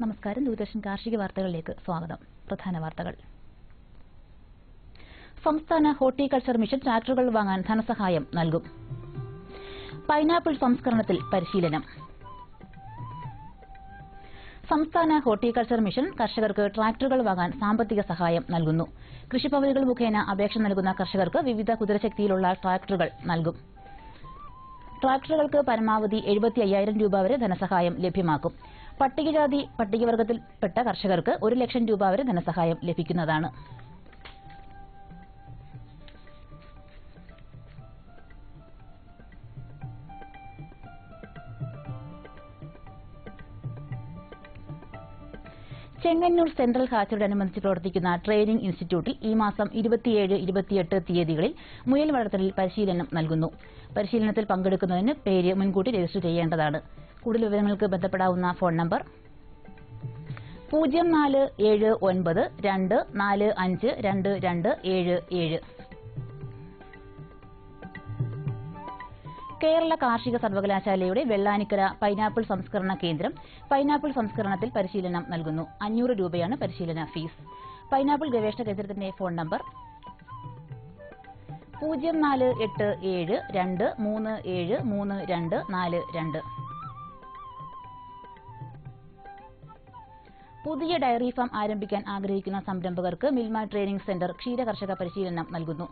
നമസ്കാരം. ദൂരദർശൻ കാർഷിക വാർത്തകളിലേക്ക് സ്വാഗതം. പ്രധാന വാർത്തകൾ. സംസ്ഥാന ഹോർട്ടികൾച്ചർ മിഷൻ ട്രാക്ടറുകൾ വാങ്ങാൻ ധനസഹായം നൽകും. പൈനാപ്പിൾ സംസ്കരണത്തിൽ പരിശീലനം. സംസ്ഥാന ഹോർട്ടികൾച്ചർ മിഷൻ കർഷകർക്ക് ട്രാക്ടറുകൾ വാങ്ങാൻ സാമ്പത്തിക സഹായം നൽകുന്നു. കൃഷിഭവനുകൾ മുഖേന അപേക്ഷ നൽകുന്ന കർഷകർക്ക് വിവിധ കുതിരശക്തിയിലുള്ള ട്രാക്ടറുകൾ നൽകും. ട്രാക്ടറുകൾക്ക് പരമാവധി എഴുപത്തി അയ്യായിരം രൂപ വരെ ധനസഹായം ലഭ്യമാക്കും. പട്ടികജാതി പട്ടികവർഗത്തിൽപ്പെട്ട കർഷകർക്ക് ഒരു ലക്ഷം രൂപ വരെ ധനസഹായം ലഭിക്കുന്നതാണ്. ചെങ്ങന്നൂർ സെൻട്രൽ ഹാച്ചറോടനുബന്ധിച്ച് പ്രവർത്തിക്കുന്ന ട്രെയിനിംഗ് ഇൻസ്റ്റിറ്റ്യൂട്ടിൽ ഈ മാസം ഇരുപത്തിയേഴ് ഇരുപത്തിയെട്ട് തീയതികളിൽ മുയൽ വളർത്തലിൽ പരിശീലനം നൽകുന്നു. പരിശീലനത്തിൽ പങ്കെടുക്കുന്നതിന് പേര് മുൻകൂട്ടി രജിസ്റ്റർ ചെയ്യേണ്ടതാണ്. കൂടുതൽ വിവരങ്ങൾക്ക് ബന്ധപ്പെടാവുന്ന ഫോൺ നമ്പർ പൂജ്യം നാല് ഏഴ് ഒൻപത് രണ്ട് നാല് അഞ്ച് രണ്ട് രണ്ട് ഏഴ് ഏഴ്. കേരള കാർഷിക സർവകലാശാലയുടെ വെള്ളാനിക്കര പൈനാപ്പിൾ സംസ്കരണ കേന്ദ്രം പൈനാപ്പിൾ സംസ്കരണത്തിൽ പരിശീലനം നൽകുന്നു. അഞ്ഞൂറ് രൂപയാണ് പരിശീലന ഫീസ്. പൈനാപ്പിൾ ഗവേഷണ കേന്ദ്രത്തിന്റെ ഫോൺ നമ്പർ പൂജ്യം നാല് എട്ട് ഏഴ് രണ്ട് മൂന്ന് ഏഴ് മൂന്ന് രണ്ട് നാല് രണ്ട്. പുതിയ ഡയറി ഫാം ആരംഭിക്കാൻ ആഗ്രഹിക്കുന്ന സംരംഭകർക്ക് മിൽമ ട്രെയിനിംഗ് സെന്റർ ക്ഷീരകർഷക പരിശീലനം നൽകുന്നു.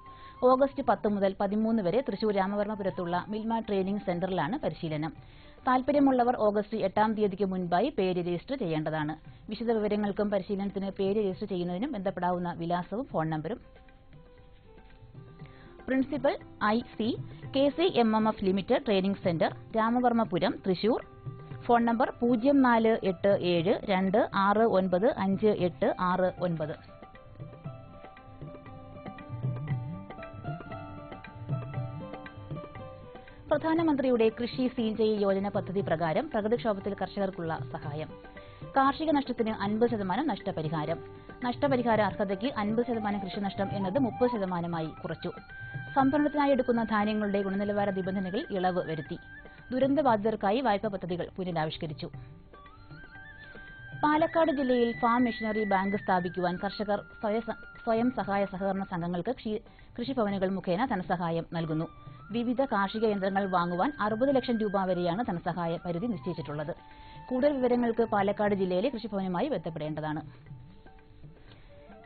ഓഗസ്റ്റ് പത്ത് മുതൽ പതിമൂന്ന് വരെ തൃശൂർ രാമവർമ്മപുരത്തുള്ള മിൽമ ട്രെയിനിംഗ് സെന്ററിലാണ് പരിശീലനം. താൽപര്യമുള്ളവർ ഓഗസ്റ്റ് എട്ടാം തീയതിക്ക് മുൻപായി പേര് രജിസ്റ്റർ ചെയ്യേണ്ടതാണ്. വിശദവിവരങ്ങൾക്കും പരിശീലനത്തിന് പേര് രജിസ്റ്റർ ചെയ്യുന്നതിനും ബന്ധപ്പെടാവുന്ന വിലാസവും ഫോൺ നമ്പറും. Principal I C K C M M F limited training centre Ramavarmapuram Thrissur phone number പൂജ്യം നാല് എട്ട് ഏഴ് രണ്ട് ആറ് ഒൻപത് അഞ്ച് എട്ട് ആറ് ഒൻപത്. പ്രധാനമന്ത്രിയുടെ കൃഷി സീൽ ചെയ്യൽ യോജന പദ്ധതി പ്രകാരം പ്രകൃതിക്ഷോഭത്തിൽ കർഷകർക്കുള്ള സഹായം. കാർഷിക നഷ്ടത്തിന് അൻപത് ശതമാനം നഷ്ടപരിഹാരം. നഷ്ടപരിഹാര അർഹതയ്ക്ക് അൻപത് ശതമാനം കൃഷിനഷ്ടം എന്നത് മുപ്പത് ശതമാനമായി കുറച്ചു. സംഭരണത്തിനായി എടുക്കുന്ന ധാന്യങ്ങളുടെ ഗുണനിലവാര നിബന്ധനകളിൽ ഇളവ് വരുത്തി. ദുരന്തബാധിതർക്കായി വായ്പാ പദ്ധതികൾ പുനരാവിഷ്കരിച്ചു. പാലക്കാട് ജില്ലയിൽ ഫാം മെഷീനറി ബാങ്ക് സ്ഥാപിക്കുവാൻ കർഷകർ സ്വയം സഹായ സഹകരണ സംഘങ്ങൾക്ക് കൃഷിഭവനുകൾ മുഖേന ധനസഹായം നൽകുന്നു. വിവിധ കാർഷിക യന്ത്രങ്ങൾ വാങ്ങുവാൻ അറുപത് ലക്ഷം രൂപ വരെയാണ് ധനസഹായ പരിധി നിശ്ചയിച്ചിട്ടുള്ളത്. കൂടുതൽ വിവരങ്ങൾക്ക് പാലക്കാട് ജില്ലയിലെ കൃഷിഭവനുമായി ബന്ധപ്പെടേണ്ടതാണ്.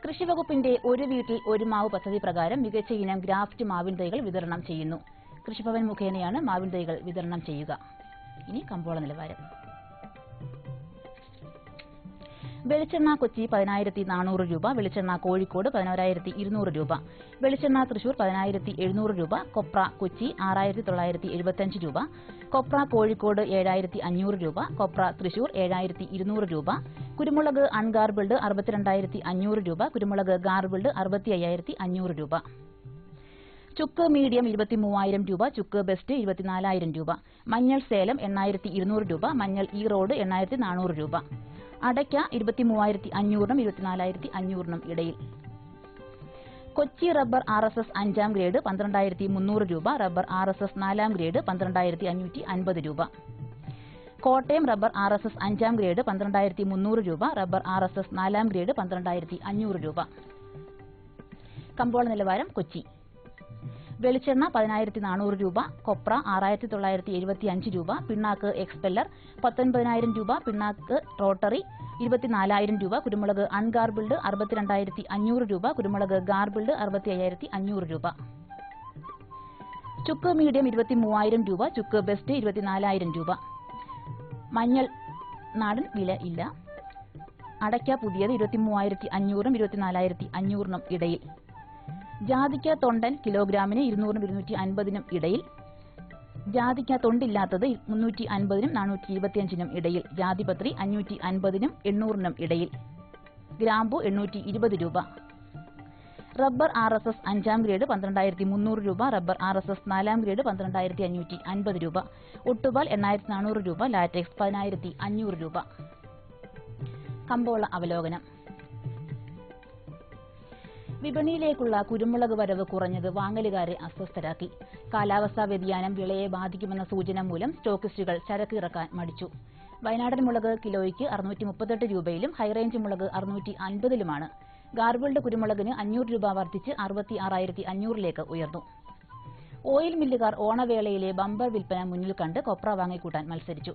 കൃഷിവകുപ്പിന്റെ ഒരു വീട്ടിൽ ഒരു മാവ് പദ്ധതി പ്രകാരം മികച്ച ഇനം ഗ്രാഫ്റ്റ് മാവിൻ തൈകൾ വിതരണം ചെയ്യുന്നു. കൃഷിഭവൻ മുഖേനയാണ് മാവിൻ തൈകൾ വിതരണം ചെയ്യുക. ഇനി കമ്പോള നിലവാരം. വെളിച്ചെണ്ണ കൊച്ചി പതിനായിരത്തി നാനൂറ് രൂപ വെളിച്ചെണ്ണ കോഴിക്കോട് പതിനോരായിരത്തി ഇരുന്നൂറ് രൂപ വെളിച്ചെണ്ണ തൃശൂർ പതിനായിരത്തി എഴുന്നൂറ് രൂപ കൊപ്ര കൊച്ചി ആറായിരത്തി തൊള്ളായിരത്തി എഴുപത്തഞ്ച് രൂപ കൊപ്ര കോഴിക്കോട് ഏഴായിരത്തി അഞ്ഞൂറ് രൂപ കൊപ്ര തൃശൂർ ഏഴായിരത്തി ഇരുന്നൂറ് രൂപ കുരുമുളക് അൺഗാർബിൾഡ് അറുപത്തിരണ്ടായിരത്തി അഞ്ഞൂറ് രൂപ കുരുമുളക് ഗാർബിൾഡ് അറുപത്തി അയ്യായിരത്തി അഞ്ഞൂറ് രൂപ. ചുക്ക് മീഡിയം ഇരുപത്തി മൂവായിരം രൂപ ചുക്ക് ബെസ്റ്റ് ഇരുപത്തിനാലായിരം രൂപ. മഞ്ഞൾ സേലം എണ്ണായിരത്തി ഇരുന്നൂറ് രൂപ മഞ്ഞൾ ഈ റോഡ് എണ്ണായിരത്തി നാനൂറ് രൂപ. അടയ്ക്ക ഇരുപത്തി മൂവായിരത്തി അഞ്ഞൂറിനും ഇരുപത്തിനാലായിരത്തി അഞ്ഞൂറിനും ഇടയിൽ. Kochi rubber R S S അഞ്ചാം ഗ്രേഡ് പന്ത്രണ്ടായിരത്തി മുന്നൂറ് രൂപ റബ്ബർ ആർ എസ് എസ് നാലാം ഗ്രേഡ് പന്ത്രണ്ടായിരത്തി അഞ്ഞൂറ്റി അൻപത് രൂപ. Kottayam rubber R S S അഞ്ചാം ഗ്രേഡ് പന്ത്രണ്ടായിരത്തി മുന്നൂറ് രൂപ റബ്ബർ ആർ എസ് എസ് നാലാം ഗ്രേഡ് പന്ത്രണ്ടായിരത്തി അഞ്ഞൂറ് രൂപ. കമ്പോള നിലവാരം കൊച്ചി. വെളിച്ചെണ്ണ പതിനായിരത്തി നാനൂറ് രൂപ കൊപ്ര ആറായിരത്തി തൊള്ളായിരത്തി എഴുപത്തി അഞ്ച് രൂപ പിണ്ണാക്ക് എക്സ്പെല്ലർ പത്തൊൻപതിനായിരം രൂപ പിണ്ണാക്ക് റോട്ടറി ഇരുപത്തിനാലായിരം രൂപ കുരുമുളക് അൺഗാർബിൾഡ് അറുപത്തിരണ്ടായിരത്തി അഞ്ഞൂറ് രൂപ കുരുമുളക് ഗാർബിൾഡ് അറുപത്തി അയ്യായിരത്തി അഞ്ഞൂറ് രൂപ. ചുക്ക് മീഡിയം ഇരുപത്തി മൂവായിരം രൂപ ചുക്ക് ബെസ്റ്റ് ഇരുപത്തിനാലായിരം രൂപ. മഞ്ഞൾ നാടൻ വില ഇല്ല. അടയ്ക്ക പുതിയത് ഇരുപത്തി മൂവായിരത്തി അഞ്ഞൂറും ഇരുപത്തിനാലായിരത്തി അഞ്ഞൂറിനും ഇടയിൽ. ജാതിക്ക തൊണ്ടൻ കിലോഗ്രാമിന് ഇരുന്നൂറിനും ഇരുന്നൂറ്റി അൻപതിനും ഇടയിൽ. ജാതിക്ക തൊണ്ടില്ലാത്തത് മുന്നൂറ്റി അൻപതിനും നാനൂറ്റി ഇരുപത്തിയഞ്ചിനും ഇടയിൽ. ജാതിപത്രി അഞ്ഞൂറ്റി അൻപതിനും എണ്ണൂറിനും ഇടയിൽ. ഗ്രാമ്പു എണ്ണൂറ്റി ഇരുപത് രൂപ. റബ്ബർ ആർ എസ് എസ് അഞ്ചാം ഗ്രേഡ് പന്ത്രണ്ടായിരത്തി മുന്നൂറ് രൂപ. റബ്ബർ ആർ എസ് എസ് നാലാം ഗ്രേഡ് പന്ത്രണ്ടായിരത്തി അഞ്ഞൂറ്റി അൻപത് രൂപ. ഒട്ടുപാൽ എണ്ണായിരത്തി നാനൂറ് രൂപ. ലാറ്റക്സ് പതിനായിരത്തി അഞ്ഞൂറ് രൂപ. കമ്പോള അവലോകനം. വിപണിയിലേക്കുള്ള കുരുമുളക് വരവ് കുറഞ്ഞത് വാങ്ങലുകാരെ അസ്വസ്ഥരാക്കി. കാലാവസ്ഥാ വ്യതിയാനം വിളയെ ബാധിക്കുമെന്ന സൂചന മൂലം സ്റ്റോക്കിസ്റ്റുകൾ ചരക്ക് ഇറക്കാൻ മടിച്ചു. വയനാടൻ മുളക് കിലോയ്ക്ക് അറുന്നൂറ്റി മുപ്പത്തെട്ട് രൂപയിലും ഹൈറേഞ്ച് മുളക് അറുന്നൂറ്റി അൻപതിലുമാണ് ഗാർബിൾഡ് കുരുമുളകിന് അഞ്ഞൂറ് രൂപ വർദ്ധിച്ച് അറുപത്തി ആറായിരത്തി അഞ്ഞൂറിലേക്ക് ഉയർന്നു. ഓയിൽ മില്ലുകാർ ഓണവേളയിലെ ബമ്പർ വിൽപ്പന മുന്നിൽ കണ്ട് കൊപ്ര വാങ്ങിക്കൂട്ടാൻ മത്സരിച്ചു.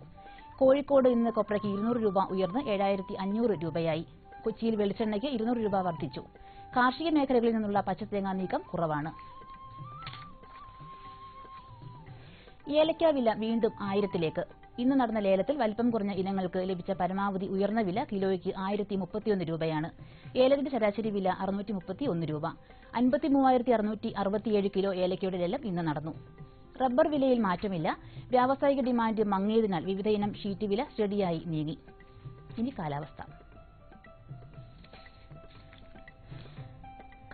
കോഴിക്കോട് ഇന്ന് കൊപ്രയ്ക്ക് ഇരുന്നൂറ് രൂപ ഉയർന്ന് ഏഴായിരത്തി അഞ്ഞൂറ് രൂപയായി. കൊച്ചിയിൽ വെളിച്ചെണ്ണയ്ക്ക് ഇരുന്നൂറ് രൂപ വർദ്ധിച്ചു. കാർഷിക മേഖലകളിൽ നിന്നുള്ള പച്ചത്തേങ്ങ നീക്കം കുറവാണ്. ഏലക്ക വില വീണ്ടും ആയിരത്തിലേക്ക്. ഇന്ന് നടന്ന ലേലത്തിൽ വലിപ്പം കുറഞ്ഞ ഇനങ്ങൾക്ക് ലഭിച്ച പരമാവധി ഉയർന്ന വില കിലോയ്ക്ക് ആയിരത്തി മുപ്പത്തിയൊന്ന് രൂപയാണ്. ഏലത്തിന്റെ ശരാശരി വില അറുന്നൂറ്റി മുപ്പത്തി ഒന്ന് രൂപ. അൻപത്തി മൂവായിരത്തി അറുന്നൂറ്റി അറുപത്തിയേഴ് കിലോ ഏലക്കയുടെ ലേലം ഇന്ന് നടന്നു. റബ്ബർ വിലയിൽ മാറ്റമില്ല. വ്യാവസായിക ഡിമാൻഡ് മങ്ങിയതിനാൽ വിവിധയിനം ഷീറ്റ് വില സ്റ്റഡിയായി നീങ്ങി. ഇനി കാലാവസ്ഥ.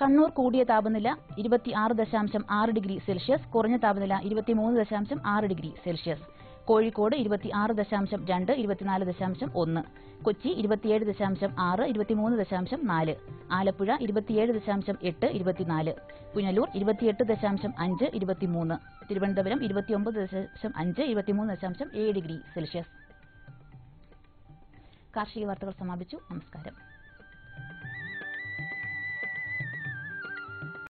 കണ്ണൂർ കൂടിയ താപനില ഇരുപത്തിയാറ് ദശാംശം ആറ് ഡിഗ്രി സെൽഷ്യസ് കുറഞ്ഞ താപനില ഇരുപത്തിമൂന്ന് ദശാംശം ആറ് ഡിഗ്രി സെൽഷ്യസ്. കോഴിക്കോട് ഇരുപത്തിയാറ് ദശാംശം രണ്ട് ഇരുപത്തിനാല് ദശാംശം ഒന്ന്. കൊച്ചി ഇരുപത്തിയേഴ് ദശാംശം ആറ് ഇരുപത്തിമൂന്ന് ദശാംശം നാല്. ആലപ്പുഴ ഇരുപത്തിയേഴ് ദശാംശം എട്ട് ഇരുപത്തിനാല്. പുനലൂർ ഇരുപത്തിയെട്ട് ദശാംശം അഞ്ച് ഇരുപത്തിമൂന്ന്. തിരുവനന്തപുരം ഇരുപത്തിയൊമ്പത് ദശാംശം അഞ്ച് ഇരുപത്തിമൂന്ന് ദശാംശം ഏഴ് ഡിഗ്രി സെൽഷ്യസ്. കാർഷിക വാർത്തകൾ സമാപിച്ചു. നമസ്കാരം.